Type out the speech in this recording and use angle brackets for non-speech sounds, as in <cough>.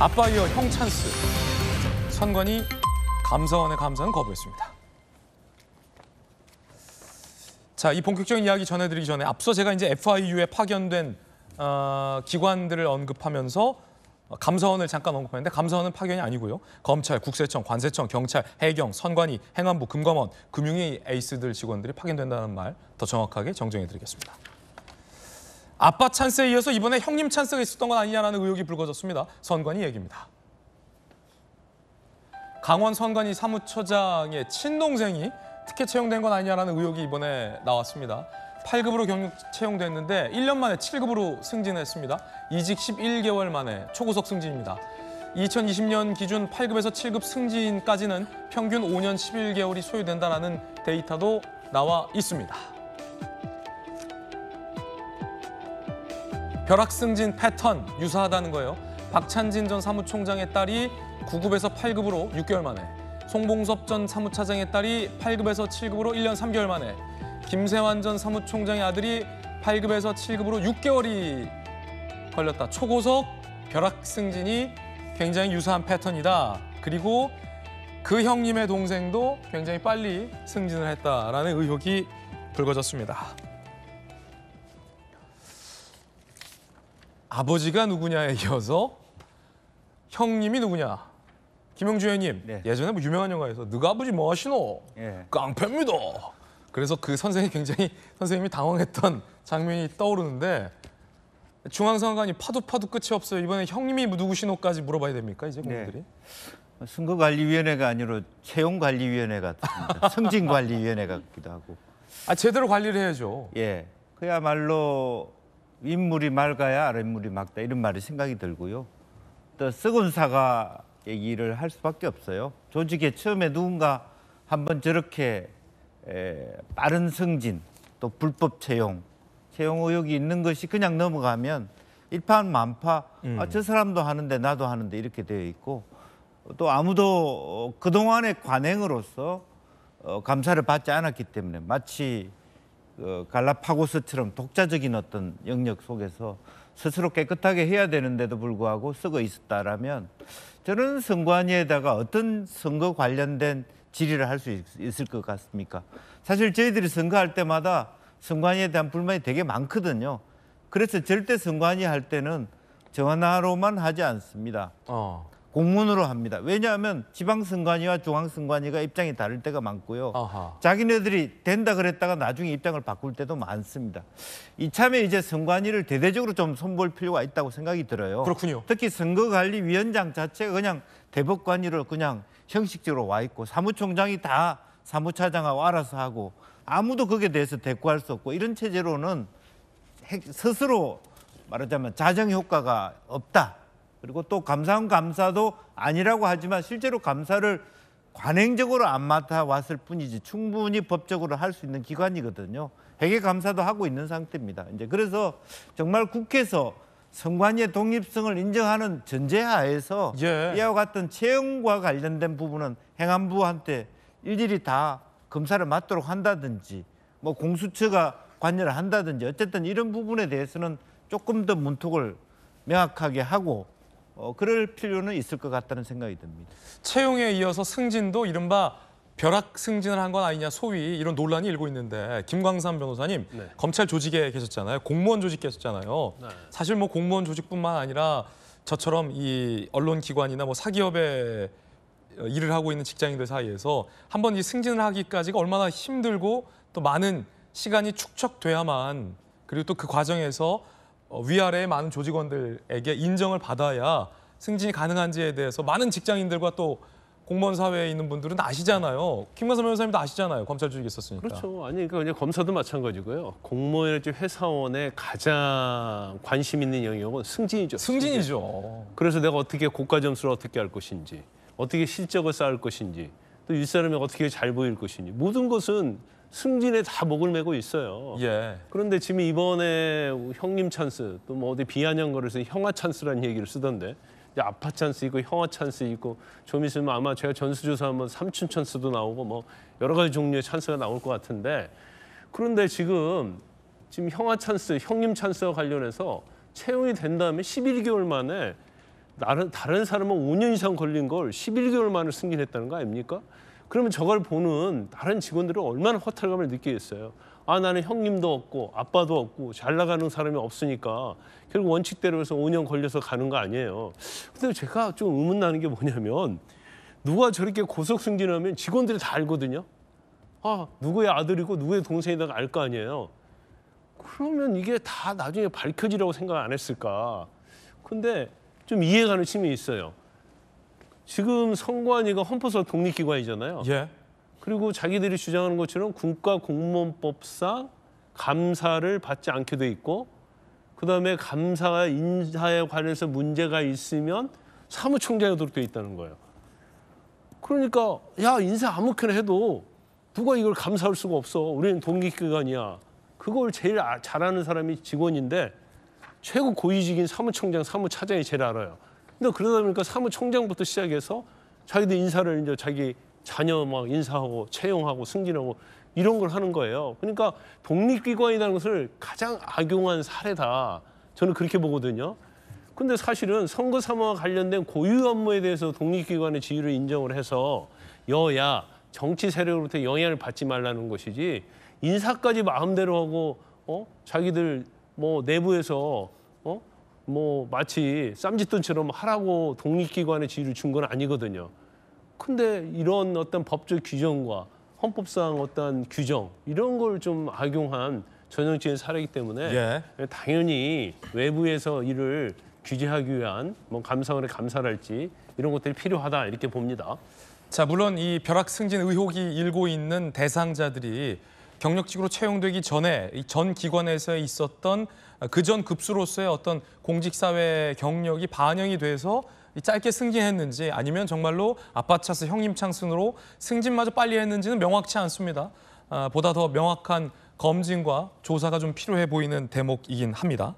아빠 이어 형 찬스. 선관위 감사원의 감사는 거부했습니다. 자, 이 본격적인 이야기 전해드리기 전에 앞서 제가 이제 FIU에 파견된 어, 기관들을 언급하면서 감사원을 잠깐 언급했는데 감사원은 파견이 아니고요. 검찰, 국세청, 관세청, 경찰, 해경, 선관위, 행안부, 금감원, 금융위 에이스들 직원들이 파견된다는 말 더 정확하게 정정해드리겠습니다. 아빠 찬스에 이어서 이번에 형님 찬스가 있었던 건 아니냐라는 의혹이 불거졌습니다. 선관위 얘기입니다. 강원 선관위 사무처장의 친동생이 특혜 채용된 건 아니냐라는 의혹이 이번에 나왔습니다. 8급으로 경력 채용됐는데 1년 만에 7급으로 승진했습니다. 이직 11개월 만에 초고속 승진입니다. 2020년 기준 8급에서 7급 승진까지는 평균 5년 11개월이 소요된다는 데이터도 나와 있습니다. 벼락 승진 패턴 유사하다는 거예요. 박찬진 전 사무총장의 딸이 9급에서 8급으로 6개월 만에, 송봉섭 전 사무차장의 딸이 8급에서 7급으로 1년 3개월 만에, 김세환 전 사무총장의 아들이 8급에서 7급으로 6개월이 걸렸다. 초고속 벼락 승진이 굉장히 유사한 패턴이다. 그리고 그 형님의 동생도 굉장히 빨리 승진을 했다라는 의혹이 불거졌습니다. 아버지가 누구냐에 이어서 형님이 누구냐? 김영주 의원님 네. 예전에 뭐 유명한 영화에서 너가 아버지 뭐 하시노? 예. 깡패입니다. 그래서 그 선생이 굉장히 선생님이 당황했던 장면이 떠오르는데 중앙선관위 파도 파도 끝이 없어요. 이번에 형님이 누구시노까지 물어봐야 됩니까 이제 국민들이? 선거관리위원회가 아니라 채용관리위원회 같습니다. <laughs> 승진관리위원회 같기도 하고. 아 제대로 관리를 해야죠. 예. 그야말로 윗물이 맑아야 아랫물이 맑다 이런 말이 생각이 들고요. 또 썩은 사과 얘기를 할 수밖에 없어요. 조직에 처음에 누군가 한번 저렇게 에, 빠른 승진 또 불법 채용, 채용 의혹이 있는 것이 그냥 넘어가면 일파만파 아, 저 사람도 하는데 나도 하는데 이렇게 되어 있고 또 아무도 어, 그동안의 관행으로서 어, 감사를 받지 않았기 때문에 마치 어, 갈라파고스처럼 독자적인 어떤 영역 속에서 스스로 깨끗하게 해야 되는데도 불구하고 썩어 있었다라면 저는 선관위에다가 어떤 선거 관련된 질의를 할 수 있을 것 같습니까? 사실 저희들이 선거할 때마다 선관위에 대한 불만이 되게 많거든요. 그래서 절대 선관위 할 때는 전화로만 하지 않습니다. 어, 공문으로 합니다. 왜냐하면 지방선관위와 중앙선관위가 입장이 다를 때가 많고요. 아하. 자기네들이 된다 그랬다가 나중에 입장을 바꿀 때도 많습니다. 이참에 이제 선관위를 대대적으로 좀 손볼 필요가 있다고 생각이 들어요. 그렇군요. 특히 선거관리위원장 자체가 그냥 대법관위로 그냥 형식적으로 와 있고 사무총장이 다 사무차장하고 알아서 하고 아무도 거기에 대해서 대꾸할 수 없고 이런 체제로는 핵- 스스로 말하자면 자정 효과가 없다. 그리고 또 감사원 감사도 아니라고 하지만 실제로 감사를 관행적으로 안 맡아 왔을 뿐이지 충분히 법적으로 할 수 있는 기관이거든요. 회계 감사도 하고 있는 상태입니다. 이제 그래서 정말 국회에서 선관위의 독립성을 인정하는 전제하에서 예. 이와 같은 채용과 관련된 부분은 행안부한테 일일이 다 검사를 맡도록 한다든지 뭐 공수처가 관여를 한다든지 어쨌든 이런 부분에 대해서는 조금 더 문턱을 명확하게 하고 어, 그럴 필요는 있을 것 같다는 생각이 듭니다. 채용에 이어서 승진도 이른바 벼락 승진을 한 건 아니냐 소위 이런 논란이 일고 있는데 김광삼 변호사님 네. 검찰 조직에 계셨잖아요. 공무원 조직 계셨잖아요. 네. 사실 뭐 공무원 조직뿐만 아니라 저처럼 이 언론 기관이나 뭐 사기업에 어, 일을 하고 있는 직장인들 사이에서 한번 이 승진을 하기까지가 얼마나 힘들고 또 많은 시간이 축적돼야만 그리고 또 그 과정에서 어, 위아래의 많은 조직원들에게 인정을 받아야 승진이 가능한지에 대해서 많은 직장인들과 또 공무원 사회에 있는 분들은 아시잖아요. 김관삼 변호사님도 아시잖아요. 검찰 조직에 있었으니까. 그렇죠. 아니 그러니까 그냥 검사도 마찬가지고요. 공무원일지 회사원의 가장 관심 있는 영역은 승진이죠. 승진이죠. 그래서 내가 어떻게 고가 점수를 어떻게 할 것인지, 어떻게 실적을 쌓을 것인지, 또 윗사람이 어떻게 잘 보일 것인지 모든 것은 승진에 다 목을 메고 있어요. 예. 그런데 지금 이번에 형님 찬스 또 뭐 어디 비아냥거려서 형아 찬스라는 얘기를 쓰던데 이제 아빠 찬스 있고 형아 찬스 있고 좀 있으면 아마 제가 전수조사하면 삼촌 찬스도 나오고 뭐 여러 가지 종류의 찬스가 나올 것 같은데 그런데 지금 지금 형아 찬스, 형님 찬스와 관련해서 채용이 된 다음에 11개월 만에 다른 다른 사람은 5년 이상 걸린 걸 11개월 만에 승진했다는 거 아닙니까? 그러면 저걸 보는 다른 직원들은 얼마나 허탈감을 느끼겠어요. 아 나는 형님도 없고 아빠도 없고 잘 나가는 사람이 없으니까 결국 원칙대로 해서 5년 걸려서 가는 거 아니에요. 근데 제가 좀 의문 나는 게 뭐냐면 누가 저렇게 고속 승진하면 직원들이 다 알거든요. 아 누구의 아들이고 누구의 동생이다가 알 거 아니에요. 그러면 이게 다 나중에 밝혀지라고 생각 안 했을까? 근데 좀 이해가는 측면이 있어요. 지금 선관위가 헌법상 독립기관이잖아요. 예. 그리고 자기들이 주장하는 것처럼 국가 공무원법상 감사를 받지 않게 돼 있고 그다음에 감사와 인사에 관해서 문제가 있으면 사무총장이 도록 돼 있다는 거예요. 그러니까 야 인사 아무렇게나 해도 누가 이걸 감사할 수가 없어. 우리는 독립기관이야. 그걸 제일 아- 잘하는 사람이 직원인데 최고 고위직인 사무총장, 사무차장이 제일 알아요. 근데 그러다 보니까 사무총장부터 시작해서 자기들 인사를 이제 자기 자녀 막 인사하고 채용하고 승진하고 이런 걸 하는 거예요. 그러니까 독립기관이라는 것을 가장 악용한 사례다. 저는 그렇게 보거든요. 근데 사실은 선거 사무와 관련된 고유 업무에 대해서 독립기관의 지위를 인정을 해서 여야 정치 세력으로부터 영향을 받지 말라는 것이지 인사까지 마음대로 하고 어 자기들 뭐 내부에서 어 뭐 마치 쌈짓돈처럼 하라고 독립기관의 지위를 준 건 아니거든요. 근데 이런 어떤 법적 규정과 헌법상 어떤 규정 이런 걸 좀 악용한 전형적인 사례이기 때문에 예. 당연히 외부에서 이를 규제하기 위한 뭐 감사원의 감사랄지 이런 것들이 필요하다 이렇게 봅니다. 자, 물론 이 벼락 승진 의혹이 일고 있는 대상자들이 경력직으로 채용되기 전에 이전 기관에서 있었던 그 전 급수로서의 어떤 공직사회 경력이 반영이 돼서 이 짧게 승진했는지 아니면 정말로 아빠 차스 형님 창순으로 승진마저 빨리 했는지는 명확치 않습니다. 아, 보다 더 명확한 검증과 조사가 좀 필요해 보이는 대목이긴 합니다.